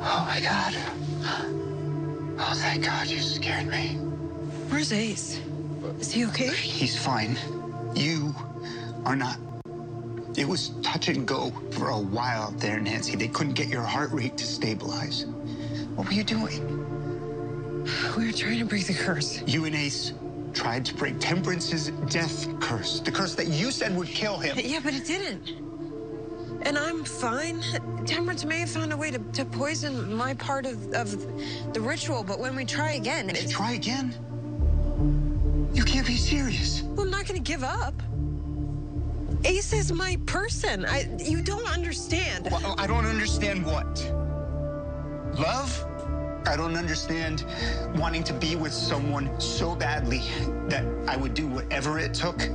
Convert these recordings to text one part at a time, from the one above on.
Oh my God. Oh, thank God you scared me. Where's Ace? Is he okay? He's fine. You are not. It was touch and go for a while out there, Nancy. They couldn't get your heart rate to stabilize. What were you doing? We were trying to break the curse. You and Ace tried to break Temperance's death curse, the curse that you said would kill him. Yeah, but it didn't. And I'm fine. Temperance may have found a way to, to poison my part of, of the ritual, but when we try again, it's... Try again? You can't be serious. Well, I'm not going to give up. Ace is my person. I, you don't understand. Well, I don't understand what. Love? I don't understand wanting to be with someone so badly that I would do whatever it took.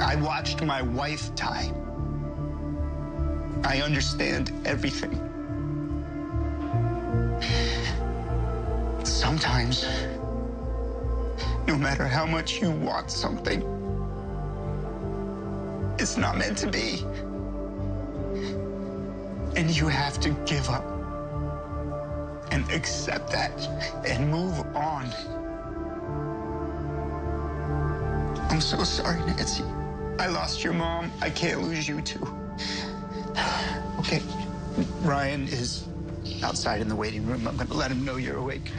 I watched my wife die. I understand everything. Sometimes, no matter how much you want something, it's not meant to be. And you have to give up and accept that and move on. I'm so sorry, Nancy. I lost your mom. I can't lose you too. Okay, Ryan is outside in the waiting room. I'm gonna let him know you're awake.